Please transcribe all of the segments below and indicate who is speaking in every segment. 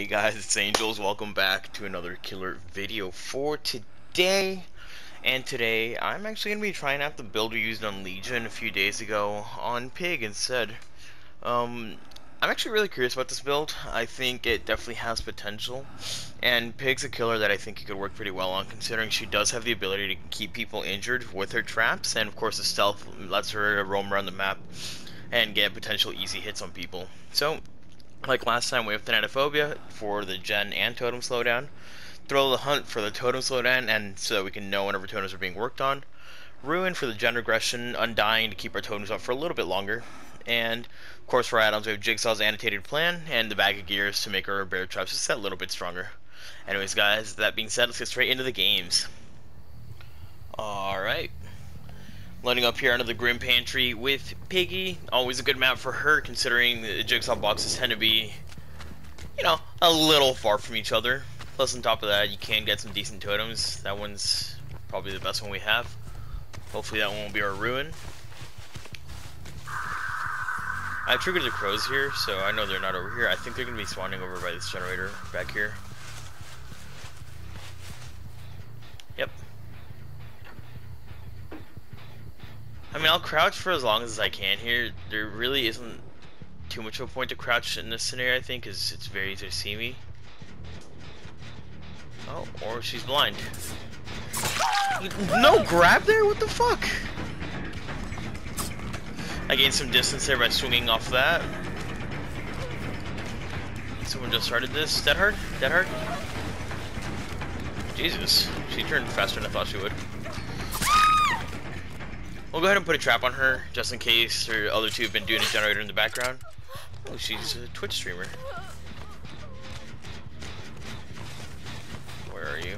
Speaker 1: Hey guys, it's Angels. Welcome back to another killer video for today. And today, I'm actually going to be trying out the build we used on Legion a few days ago on Pig instead. Um, I'm actually really curious about this build. I think it definitely has potential. And Pig's a killer that I think it could work pretty well on, considering she does have the ability to keep people injured with her traps. And of course, the stealth lets her roam around the map and get potential easy hits on people. So, like last time, we have Thanatophobia for the gen and totem slowdown. Thrill of the Hunt for the totem slowdown, and so that we can know whenever totems are being worked on. Ruin for the gen regression, Undying to keep our totems up for a little bit longer. And, of course, for add-ons, we have Jigsaw's annotated plan, and the Bag of Gears to make our bear traps just a little bit stronger. Anyways, guys, that being said, let's get straight into the games. Alright. Loading up here under the Grim Pantry with Piggy. Always a good map for her, considering the Jigsaw boxes tend to be, you know, a little far from each other. Plus, on top of that, you can get some decent totems. That one's probably the best one we have. Hopefully that one will be our ruin. I triggered the crows here, so I know they're not over here. I think they're going to be spawning over by this generator back here. Yep. I mean, I'll crouch for as long as I can here. There really isn't too much of a point to crouch in this scenario, I think, because it's very easy to see me. Oh, or she's blind. No grab there? What the fuck? I gained some distance there by swinging off that. Someone just started this. Dead hurt? Dead hurt? Jesus. She turned faster than I thought she would. We'll go ahead and put a trap on her, just in case her other two have been doing a generator in the background. Oh, she's a Twitch streamer. Where are you?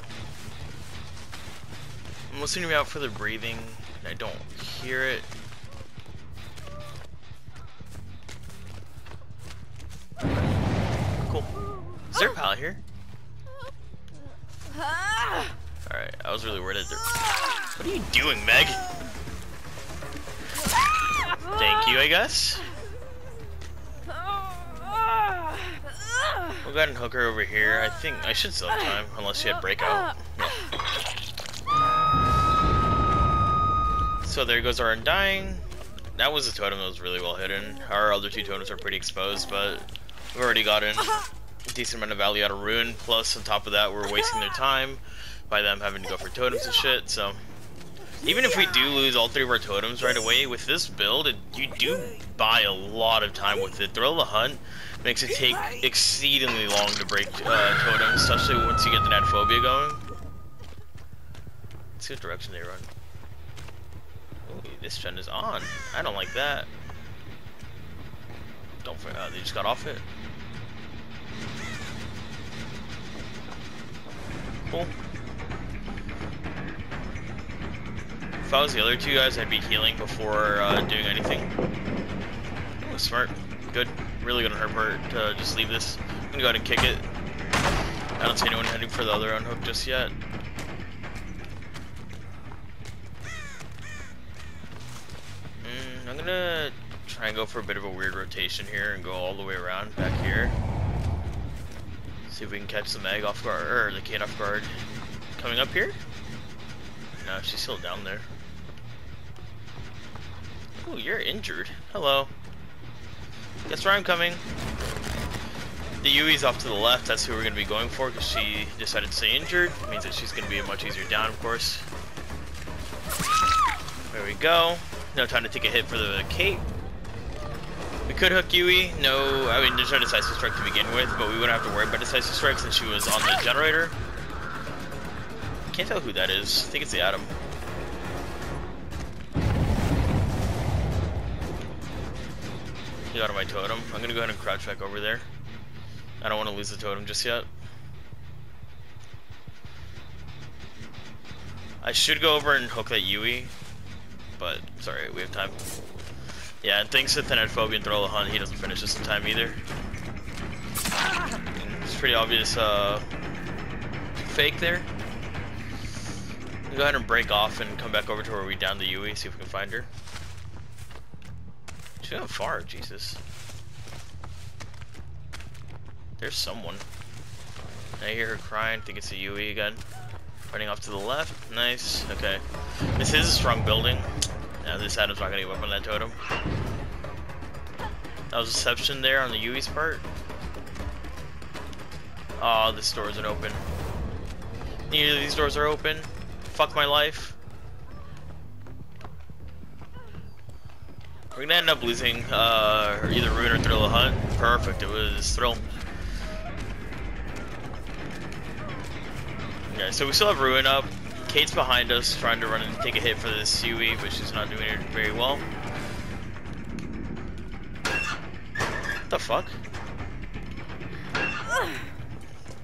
Speaker 1: I'm listening out for the breathing. I don't hear it. Cool. Is there a pal here? Alright, I was really worried. What are you doing, Meg? Thank you, I guess. We'll go ahead and hook her over here. I think I should still have time, unless she had breakout. So there goes our Undying. That was a totem that was really well hidden. Our other two totems are pretty exposed, but we've already gotten a decent amount of value out of Ruin. Plus, on top of that, we're wasting their time by them having to go for totems and shit, so... Even if we do lose all three of our totems right away, with this build, you do buy a lot of time with it. Thrill of the Hunt makes it take exceedingly long to break uh, totems, especially once you get the Phobia going. Let's see what direction they run. Ooh, this trend is on. I don't like that. Don't forget, uh, they just got off it. Cool. If I was the other two guys, I'd be healing before uh, doing anything. Smart. Good. Really gonna hurt her to just leave this. I'm gonna go ahead and kick it. I don't see anyone heading for the other unhook just yet. Mm, I'm gonna try and go for a bit of a weird rotation here and go all the way around back here. See if we can catch the Meg off guard, or the Kayn off guard. Coming up here? No, she's still down there. Oh, you're injured. Hello. Guess where I'm coming. The Yui's off to the left. That's who we're going to be going for because she decided to stay injured. It means that she's going to be a much easier down, of course. There we go. No time to take a hit for the cape. We could hook Yui. No, I mean, there's no decisive strike to begin with, but we wouldn't have to worry about decisive strike since she was on the generator. Can't tell who that is. I think it's the Adam. He got my totem. I'm gonna go ahead and crouch back over there. I don't want to lose the totem just yet. I should go over and hook that Yui, but sorry, we have time. Yeah, and thanks to Thanatophobia and Thrill the Hunt, he doesn't finish this in time either. It's pretty obvious uh, fake there. Go ahead and break off and come back over to where we downed the Yui, see if we can find her. Going far, Jesus. There's someone. I hear her crying. Think it's a Yui again. Running off to the left. Nice. Okay. This is a strong building. Now this Adam's not gonna give up on that totem. That was deception there on the Yui's part. Oh, this door isn't open. Neither of these doors are open. Fuck my life. We're gonna end up losing uh, either Ruin or Thrill Hunt. Perfect, it was Thrill. Okay, so we still have Ruin up. Kate's behind us, trying to run and take a hit for this Yui, but she's not doing it very well. What the fuck?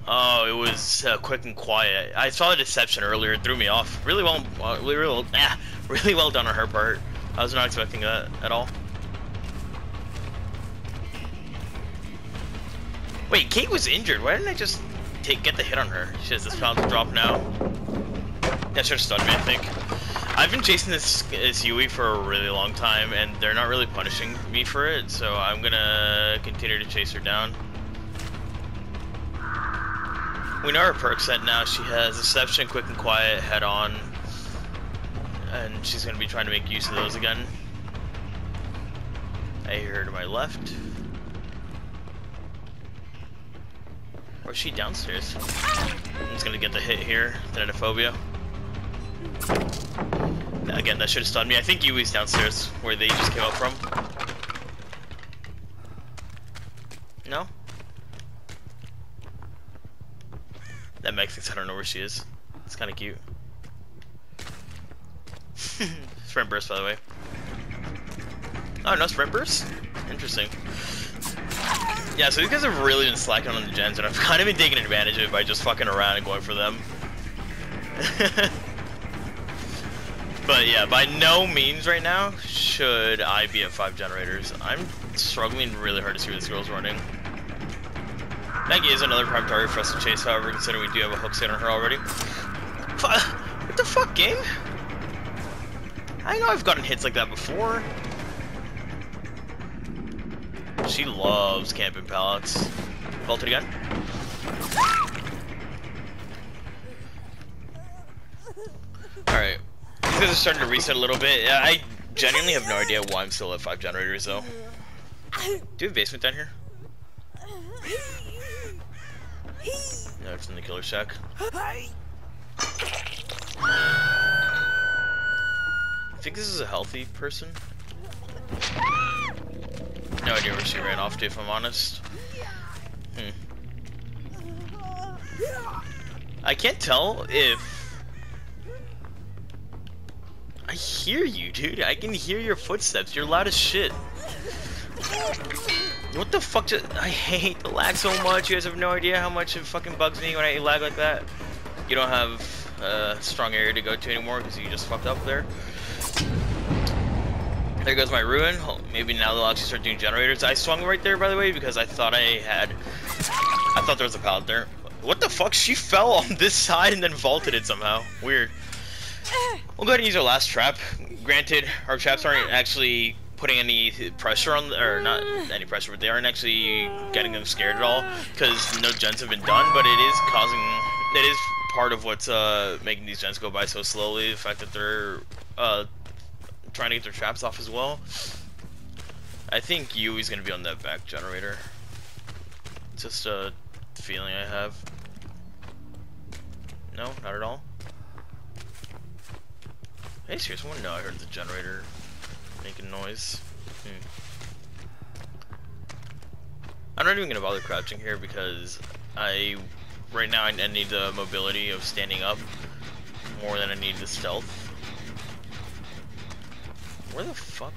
Speaker 1: Oh, it was uh, quick and quiet. I saw the deception earlier. It threw me off. Really well, uh, really, ah, really well done on her part. I was not expecting that at all. Wait, Kate was injured. Why didn't I just take get the hit on her? She has this pound to drop now. That should have stunned me, I think. I've been chasing this, this Yui for a really long time, and they're not really punishing me for it, so I'm gonna continue to chase her down. We know her perk set now. She has Deception, Quick and Quiet, Head On, and she's going to be trying to make use of those again. I hear her to my left. Or is she downstairs? I'm just going to get the hit here, Thanatophobia. Again, that should have stunned me. I think Yui's downstairs, where they just came up from. No? That makes sense. I don't know where she is. It's kind of cute. sprint burst, by the way. Oh, no sprint burst? Interesting. Yeah, so these guys have really been slacking on the gens, and I've kind of been taking advantage of it by just fucking around and going for them. but yeah, by no means right now should I be at 5 generators. I'm struggling really hard to see where this girl's running. Maggie is another prime target for us to chase, however, considering we do have a hook set on her already. What the fuck, game? I know I've gotten hits like that before. She loves camping pallets. Vaulted again. Alright. These guys are starting to reset a little bit. I genuinely have no idea why I'm still at 5 generators, though. Do you have a basement down here? No, it's in the killer shack. I think this is a healthy person. No idea where she ran off to, if I'm honest. Hmm. I can't tell if... I hear you, dude. I can hear your footsteps. You're loud as shit. What the fuck? Just, I hate the lag so much. You guys have no idea how much it fucking bugs me when I lag like that. You don't have a strong area to go to anymore because you just fucked up there. There goes my ruin. Maybe now they'll actually start doing generators. I swung right there, by the way, because I thought I had... I thought there was a pallet there. What the fuck? She fell on this side and then vaulted it somehow. Weird. We'll go ahead and use our last trap. Granted, our traps aren't actually putting any pressure on, or not any pressure, but they aren't actually getting them scared at all because no gens have been done. But it is causing, it is part of what's uh, making these gens go by so slowly. The fact that they're uh, trying to get their traps off as well. I think Yui's gonna be on that back generator. just a feeling I have. No, not at all. Hey, serious one? No, I heard the generator making noise. Hmm. I'm not even gonna bother crouching here because I, right now, I need the mobility of standing up more than I need the stealth. Where the fuck?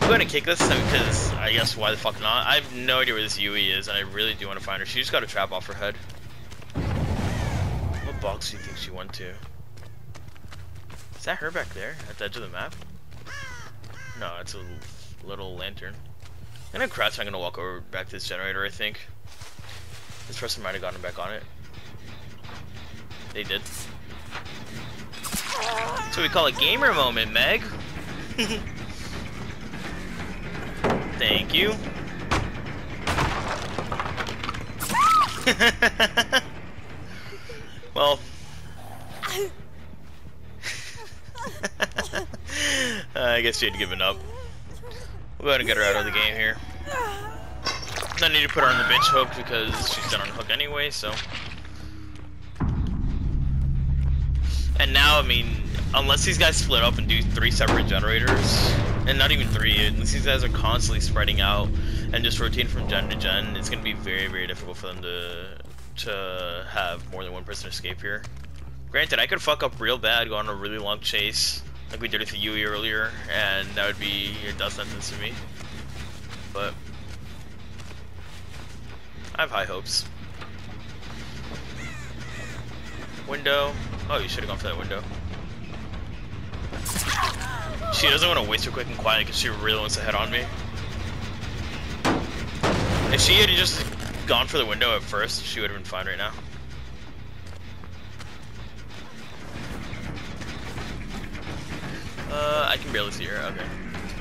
Speaker 1: I'm gonna kick this because I guess why the fuck not? I have no idea where this Yui is, and I really do want to find her. She just got a trap off her head. What box do you think she went to? Is that her back there at the edge of the map? No, it's a little lantern. I'm gonna. I'm gonna walk over back to this generator. I think this person might have gotten back on it. They did. That's what we call a gamer moment, Meg. Thank you. well. I guess she had given up. We'll go ahead and get her out of the game here. I need to put her on the bench hook because she's done on hook anyway, so. And now, I mean, unless these guys split up and do three separate generators, and not even three, unless these guys are constantly spreading out and just rotating from gen to gen, it's going to be very, very difficult for them to to have more than one person escape here. Granted, I could fuck up real bad, go on a really long chase, like we did with the Yui earlier, and that would be a death sentence to me. But I have high hopes. Window. Oh, you should have gone for that window. She doesn't want to waste her quick and quiet because she really wants to head on me. If she had just gone for the window at first, she would have been fine right now. Uh, I can barely see her. Okay.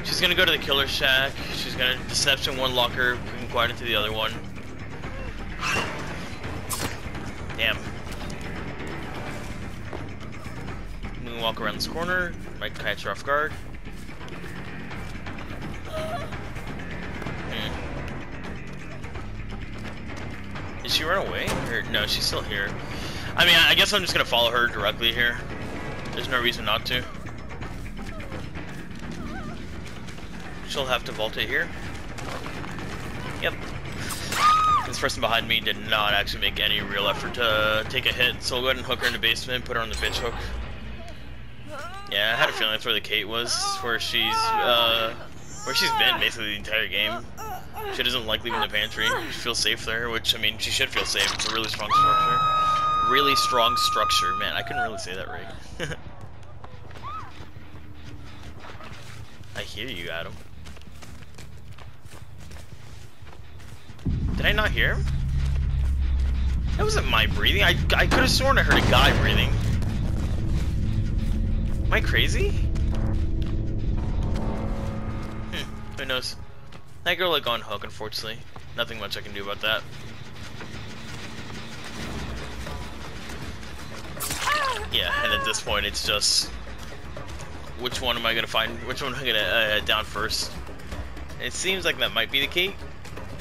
Speaker 1: She's gonna go to the killer shack. She's gonna deception one locker, quick and quiet into the other one. Damn. Moonwalk around this corner. Might catch her off guard. Hmm. Did she run away? Or no, she's still here. I mean, I guess I'm just gonna follow her directly here. There's no reason not to. She'll have to vault it here. Yep. This person behind me did not actually make any real effort to take a hit, so we'll go ahead and hook her in the basement, put her on the bitch hook. Yeah, I had a feeling that's where the Kate was, where she's, uh, where she's been basically the entire game. She doesn't like leaving the pantry. She feels safe there, which, I mean, she should feel safe. It's a really strong structure. Really strong structure. Man, I couldn't really say that right. I hear you, Adam. Did I not hear him? That wasn't my breathing. I, I could have sworn I heard a guy breathing. Am I crazy? Hmm, who knows? That girl like gone hook, unfortunately. Nothing much I can do about that. Yeah, and at this point it's just... Which one am I gonna find? Which one am I gonna uh, down first? It seems like that might be the Kate.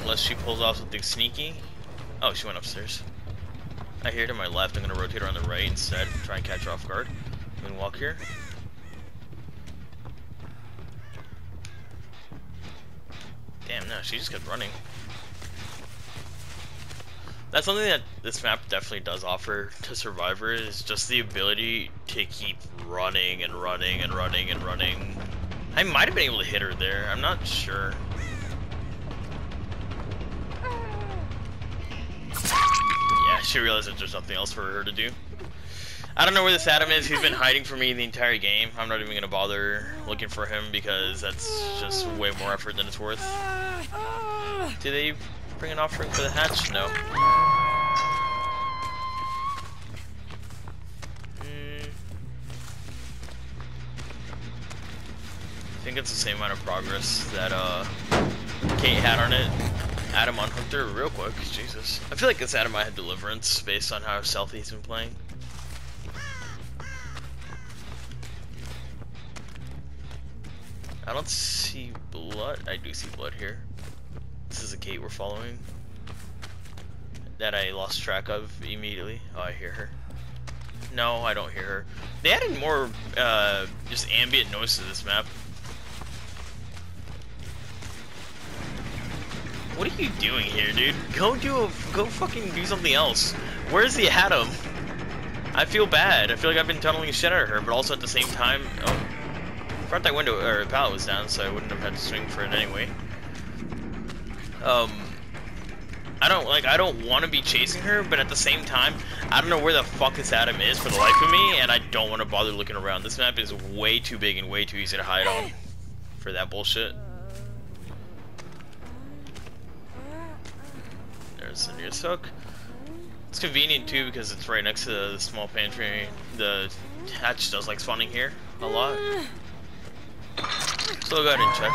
Speaker 1: Unless she pulls off something sneaky. Oh, she went upstairs. I hear to my left. I'm to rotate her on the right instead. Try and catch her off guard. Walk here. Damn, no, she just kept running. That's something that this map definitely does offer to survivors, is just the ability to keep running and running and running and running. I might have been able to hit her there. I'm not sure. Yeah, she realizes there's nothing else for her to do. I don't know where this Adam is. He's been hiding from me the entire game. I'm not even to bother looking for him because that's just way more effort than it's worth. Did they bring an offering for the hatch? No. Mm. I think it's the same amount of progress that uh, Kate had on it. Adam on Hunter real quick. Jesus. I feel like this Adam might have Deliverance based on how stealthy he's been playing. I don't see blood. I do see blood here. This is a gate we're following. That I lost track of immediately. Oh, I hear her. No, I don't hear her. They added more uh, just ambient noise to this map. What are you doing here, dude? Go do a, go fucking do something else. Where's the Adam? I feel bad. I feel like I've been tunneling shit out of her, but also at the same time, oh, front that window or pallet was down, so I wouldn't have had to swing for it anyway. Um, I don't like. I don't want to be chasing her, but at the same time, I don't know where the fuck this Adam is for the life of me, and I don't want to bother looking around. This map is way too big and way too easy to hide on for that bullshit. There's the nearest hook. It's convenient too because it's right next to the small pantry. The hatch does like spawning here a lot. So we'll go ahead and check.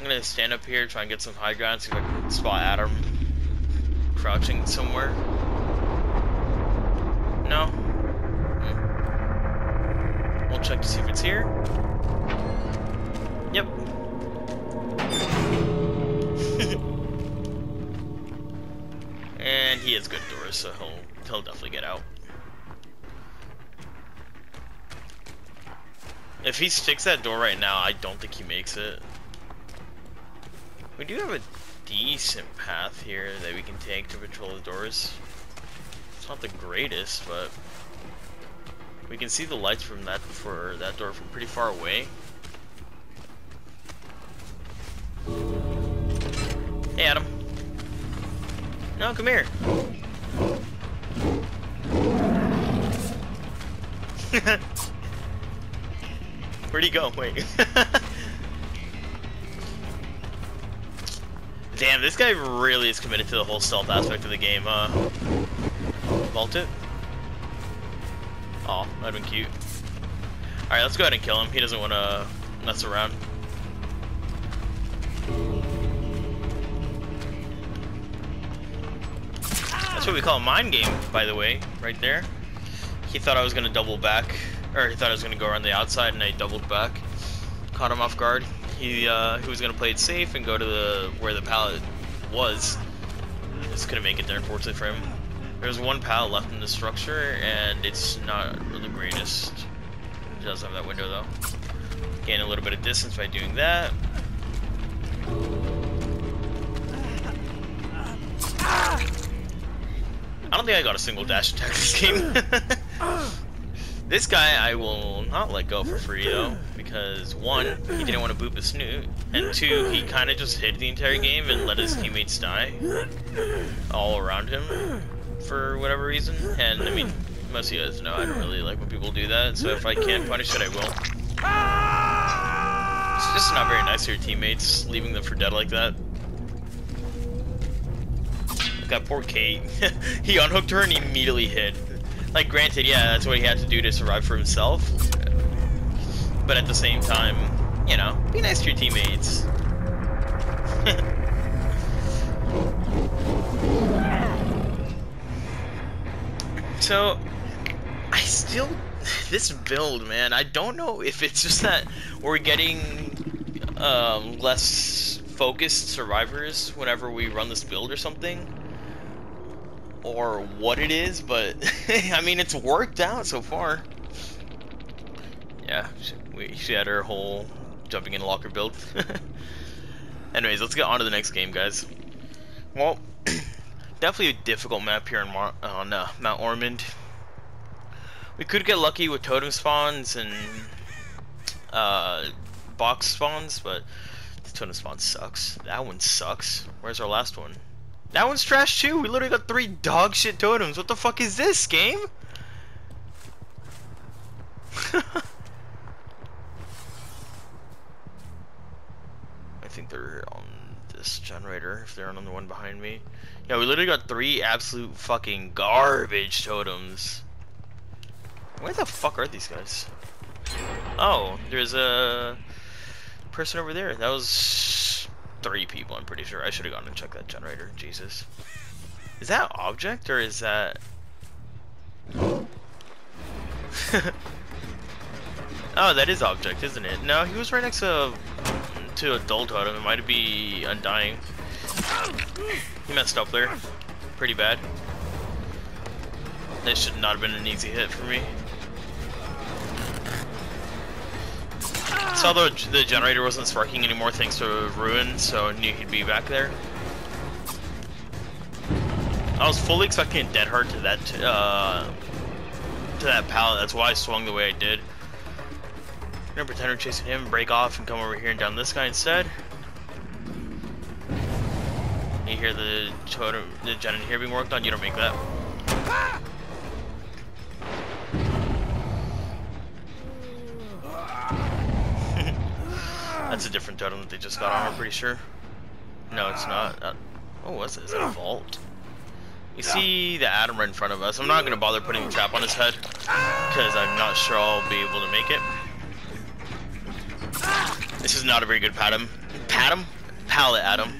Speaker 1: I'm gonna stand up here, try and get some high ground, see if I can spot Adam crouching somewhere. No? Hmm. We'll check to see if it's here. Yep. and he has good doors, so he'll he'll definitely get out. If he sticks that door right now, I don't think he makes it. We do have a decent path here that we can take to patrol the doors. It's not the greatest, but we can see the lights from that for that door from pretty far away. Hey, Adam. No, come here. Where'd he go? Wait. Damn, this guy really is committed to the whole stealth aspect of the game, huh? Vault it? Oh, that'd been cute. Alright, let's go ahead and kill him. He doesn't want to mess around. That's what we call a mind game, by the way, right there. He thought I was going to double back, or he thought I was to go around the outside, and I doubled back. Caught him off guard. He, uh, he was to play it safe and go to the where the pallet was. Just couldn't make it there, unfortunately for him. There's one pallet left in the structure, and it's not the greatest. It does have that window, though. Gain a little bit of distance by doing that. I don't think I got a single dash attack this game. this guy I will not let go for free though, because one, he didn't want to boop a snoot, and two, he kind of just hid the entire game and let his teammates die all around him for whatever reason. And I mean, most of you guys know I don't really like when people do that, so if I can punish it, I will. It's just not very nice to your teammates, leaving them for dead like that that poor Kate. he unhooked her and immediately hid. Like, granted, yeah, that's what he had to do to survive for himself. But at the same time, you know, be nice to your teammates. so, I still... This build, man, I don't know if it's just that we're getting um, less focused survivors whenever we run this build or something or what it is, but I mean, it's worked out so far. Yeah, she, we, she had her whole jumping in locker build. Anyways, let's get on to the next game, guys. Well, definitely a difficult map here on, on uh, Mount Ormond. We could get lucky with totem spawns and uh, box spawns, but the totem spawn sucks. That one sucks. Where's our last one? That one's trash too. We literally got three dog shit totems. What the fuck is this game? I think they're on this generator, if they're on the one behind me. Yeah, we literally got three absolute fucking garbage totems. Where the fuck are these guys? Oh, there's a person over there. That was three people, I'm pretty sure. I should have gone and checked that generator. Jesus. Is that object or is that... oh, that is object, isn't it? No, he was right next to to totem. It might be undying. He messed up there. Pretty bad. This should not have been an easy hit for me. Saw the, the generator wasn't sparking anymore thanks to Ruin, so I knew he'd be back there. I was fully expecting a dead hard to that uh, to that pallet. That's why I swung the way I did. I'm gonna pretend we're chasing him, break off, and come over here and down this guy instead. You hear the totem, the generator here being worked on. You don't make that. That's a different totem that they just got on, I'm pretty sure. No, it's not. Uh, oh, what's it? Is that a vault? You see the Adam right in front of us. I'm not going to bother putting a trap on his head, because I'm not sure I'll be able to make it. This is not a very good Patum. Patum? Pallet, Adam.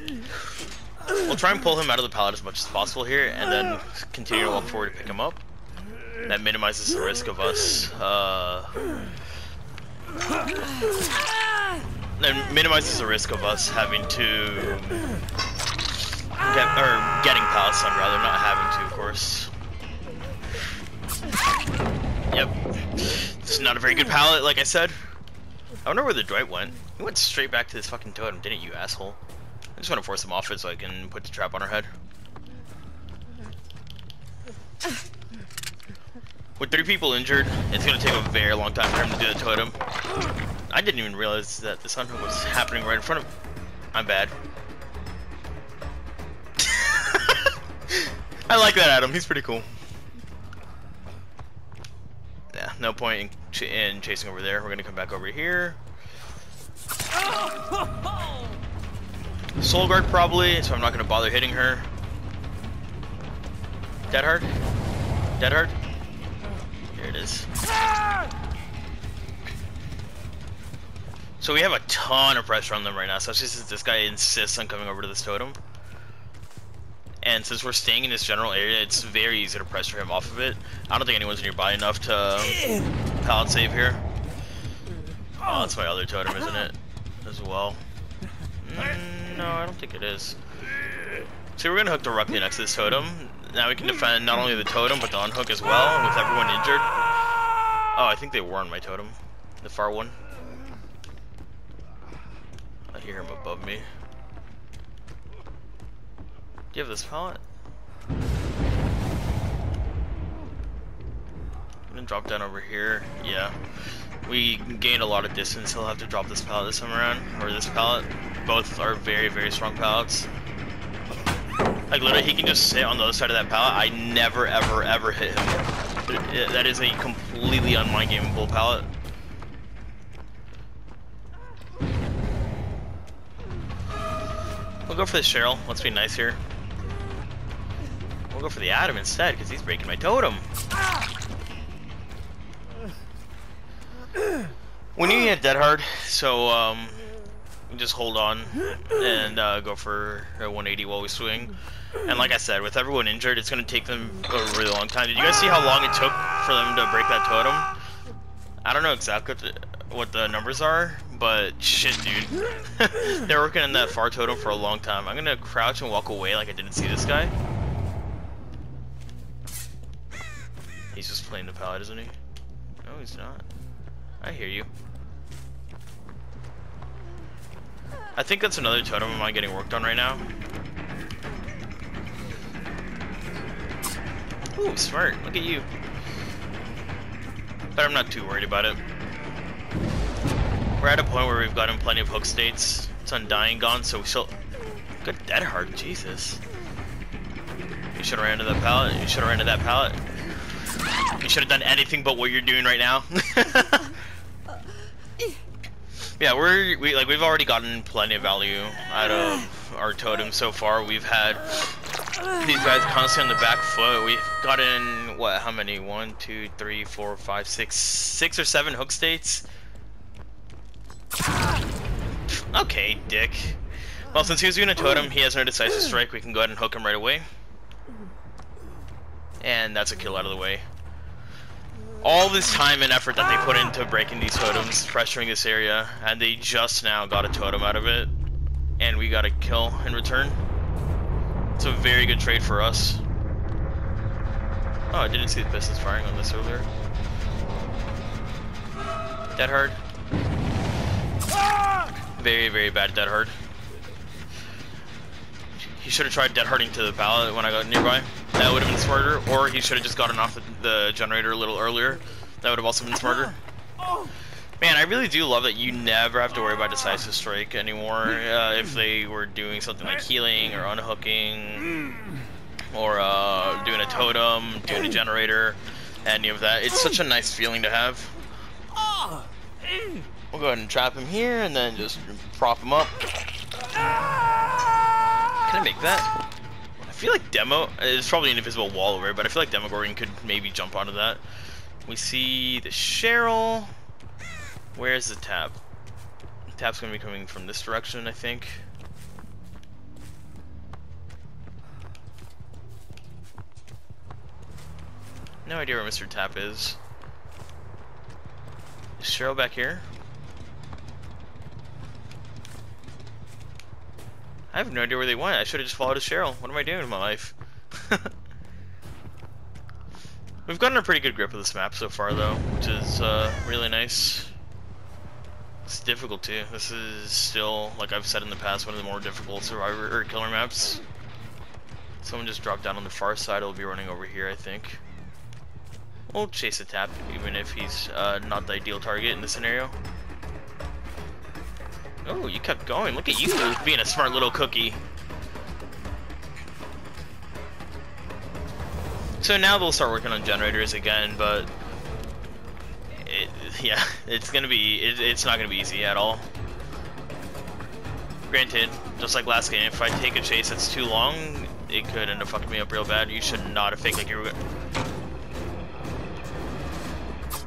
Speaker 1: We'll try and pull him out of the pallet as much as possible here, and then continue to walk forward to pick him up. That minimizes the risk of us, uh... That minimizes the risk of us having to... Get, or getting pallets stun, rather, not having to, of course. Yep. It's not a very good pallet, like I said. I wonder where the Dwight went. He went straight back to this fucking totem, didn't you, asshole? I just want to force him off it so I can put the trap on her head. With three people injured, it's gonna take a very long time for him to do the totem. I didn't even realize that the sun was happening right in front of me. I'm bad. I like that Adam, he's pretty cool. Yeah, no point in, ch in chasing over there. We're gonna come back over here. Soul Guard probably, so I'm not gonna bother hitting her. Dead hard? Dead? Here it is. So we have a ton of pressure on them right now, especially since this guy insists on coming over to this totem. And since we're staying in this general area, it's very easy to pressure him off of it. I don't think anyone's nearby enough to pallet save here. Oh, that's my other totem, isn't it? As well. Mm, no, I don't think it is. So we're gonna hook directly next to this totem. Now we can defend not only the totem, but the unhook as well, with everyone injured. Oh, I think they were on my totem. The far one. Hear him above me. Do you have this pallet? I'm gonna drop down over here. Yeah. We gained a lot of distance. He'll have to drop this pallet this time around. Or this pallet. Both are very, very strong pallets. Like literally he can just sit on the other side of that pallet. I never, ever, ever hit him. That is a completely unmind gameable pallet. We'll go for the Cheryl. Let's be nice here. We'll go for the Adam instead, because he's breaking my totem. We need get dead hard, so um, just hold on and uh, go for a 180 while we swing. And like I said, with everyone injured, it's going to take them a really long time. Did you guys see how long it took for them to break that totem? I don't know exactly what the numbers are, but shit, dude. They're working on that far totem for a long time. I'm to crouch and walk away like I didn't see this guy. He's just playing the pallet, isn't he? No, he's not. I hear you. I think that's another totem mine getting worked on right now. Ooh, smart. Look at you. But I'm not too worried about it. We're at a point where we've gotten plenty of hook states. It's undying gone, so we still... Good dead hard, Jesus. You should have ran into that pallet. You should have ran into that pallet. You should have done anything but what you're doing right now. yeah, we're we like we've already gotten plenty of value out of our totem so far. We've had these guys constantly on the back foot. We've gotten what? How many? One, two, three, four, five, six, six or seven hook states. Okay, dick. Well, since he was doing a totem, he has no decisive strike. We can go ahead and hook him right away. And that's a kill out of the way all this time and effort that they put into breaking these totems, pressuring this area, and they just now got a totem out of it, and we got a kill in return. It's a very good trade for us. Oh, I didn't see the pistols firing on this earlier. Dead hard. Very, very bad dead hard. He should have tried dead harding to the pallet when I got nearby. That would have been smarter. Or he should have just gotten off the, the, generator a little earlier. That would have also been smarter. Man, I really do love that you never have to worry about decisive strike anymore. Uh, if they were doing something like healing or unhooking, or uh, doing a totem, doing a generator, any of that. It's such a nice feeling to have. We'll go ahead and trap him here and then just prop him up. Can I make that? I feel like Demo, it's probably an invisible wall over but I feel like Demogorgon could maybe jump onto that. We see the Cheryl. Where's the Tapp? The Tapp's gonna be coming from this direction, I think. No idea where Mr. Tapp is. Is Cheryl back here? I have no idea where they went. I should have just followed Cheryl. What am I doing in my life? We've gotten a pretty good grip of this map so far, though, which is uh, really nice. It's difficult too. This is still, like I've said in the past, one of the more difficult survivor or killer maps. Someone just dropped down on the far side. He'll be running over here, I think. We'll chase a Tapp, even if he's uh, not the ideal target in this scenario. Oh, you kept going. Look at you being a smart little cookie. So now they'll start working on generators again, but it, yeah, it's gonna be it, it's not gonna be easy at all. Granted, just like last game, if I take a chase that's too long, it could end up fucking me up real bad. You should not have faked like you were.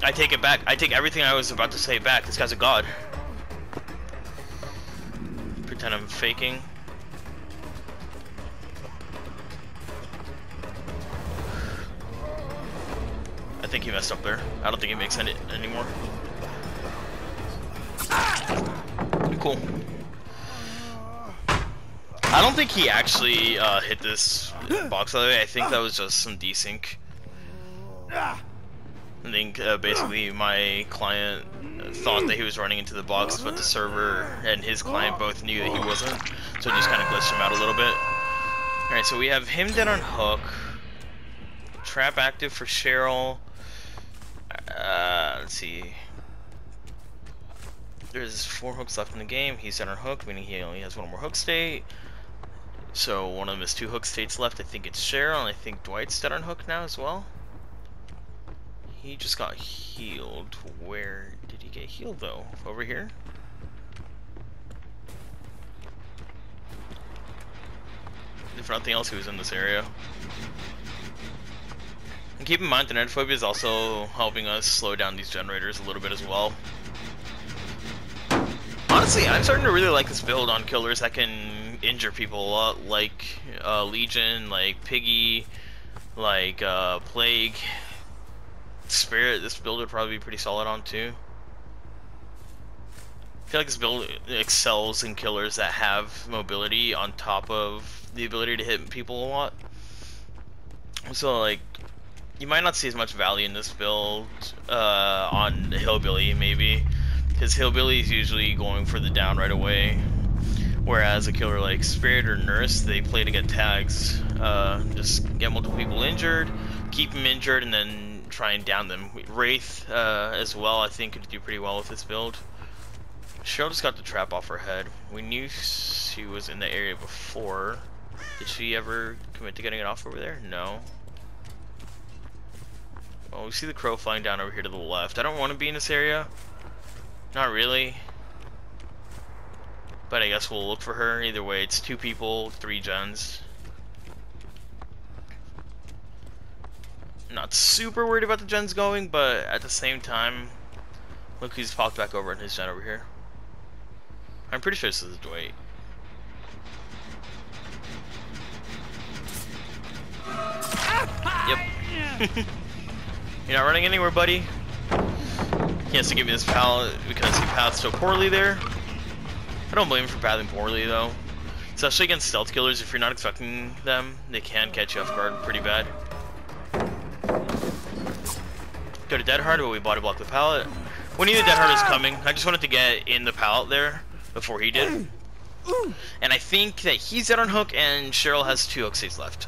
Speaker 1: I take it back. I take everything I was about to say back. This guy's a god. Pretend I'm faking. I think he messed up there. I don't think he makes any anymore. Cool. I don't think he actually uh, hit this box way. I think that was just some desync. I think uh, basically my client thought that he was running into the box, but the server and his client both knew that he wasn't, so it just kind of glitched him out a little bit. Alright, so we have him dead on hook. Trap active for Cheryl. Uh, let's see. There's four hooks left in the game. He's dead on hook, meaning he only has one more hook state. So one of them has two hook states left. I think it's Cheryl, and I think Dwight's dead on hook now as well. He just got healed. Where get healed though? Over here? If nothing else, he was in this area. And keep in mind, Thanatophobia is also helping us slow down these generators a little bit as well. Honestly, I'm starting to really like this build on killers that can injure people a lot, like uh, Legion, like Piggy, like uh, Plague. Spirit, this build would probably be pretty solid on too. I feel like this build excels in killers that have mobility on top of the ability to hit people a lot. So like, you might not see as much value in this build uh, on Hillbilly maybe, because Hillbilly is usually going for the down right away. Whereas a killer like Spirit or Nurse, they play to get tags, uh, just get multiple people injured, keep them injured, and then try and down them. Wraith uh, as well, I think, could do pretty well with this build. Cheryl just got the trap off her head. We knew she was in the area before. Did she ever commit to getting it off over there? No. Well, we see the crow flying down over here to the left. I don't want to be in this area. Not really. But I guess we'll look for her. Either way, it's two people, three gens. not super worried about the gens going, but at the same time, look who's popped back over in his gen over here. I'm pretty sure this is Dwight. Yep. You're not running anywhere, buddy. He has to give me this pallet because he pathed so poorly there. I don't blame him for pathing poorly, though. Especially against stealth killers, if you're not expecting them, they can catch you off guard pretty bad. Go to Dead Hard, but we body block the pallet. We knew the Dead Hard was coming. I just wanted to get in the pallet there before he did. And I think that he's dead on hook and Cheryl has two hook states left.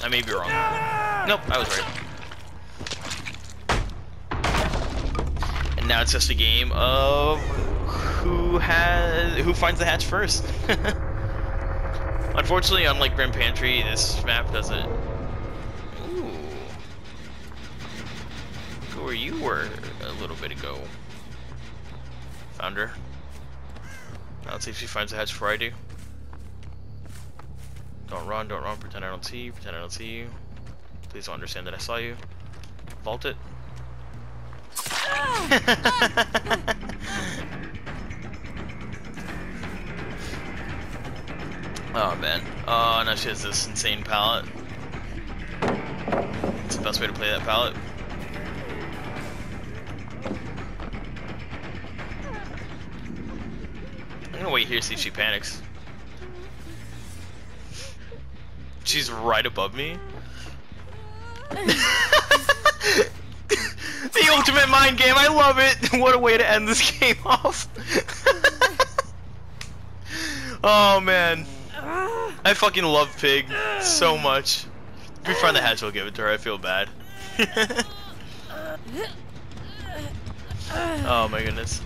Speaker 1: I may be wrong. Nope, I was right. And now it's just a game of who has who finds the hatch first. Unfortunately, unlike Grim Pantry, this map doesn't where you were a little bit ago. Found her. Now let's see if she finds the hatch before I do. Don't run, don't run, pretend I don't see you, pretend I don't see you. Please don't understand that I saw you. Vault it. oh man. Oh, now she has this insane palette. It's the best way to play that pallet. Gonna wait here see if she panics. She's right above me. the ultimate mind game, I love it! What a way to end this game off. oh man. I fucking love Pig so much. If we find the hatch, we'll give it to her. I feel bad. oh my goodness.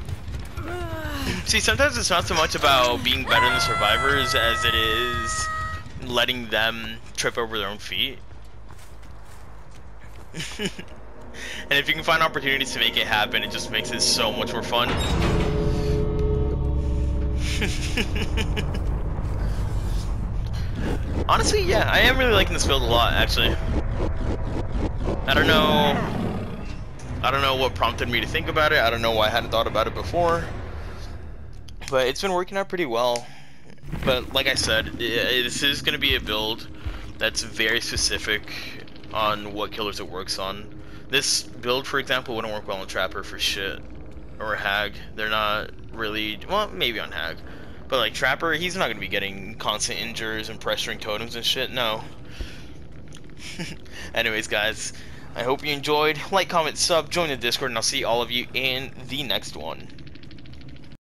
Speaker 1: See, sometimes it's not so much about being better than survivors as it is letting them trip over their own feet. and if you can find opportunities to make it happen, it just makes it so much more fun. Honestly, yeah, I am really liking this build a lot, actually. I don't know... I don't know what prompted me to think about it. I don't know why I hadn't thought about it before. But it's been working out pretty well. But like I said, this is going to be a build that's very specific on what killers it works on. This build, for example, wouldn't work well on Trapper for shit. Or Hag. They're not really... Well, maybe on Hag. But like Trapper, he's not going to be getting constant injures and pressuring totems and shit. No. Anyways, guys, I hope you enjoyed. Like, comment, sub, join the Discord, and I'll see all of you in the next one.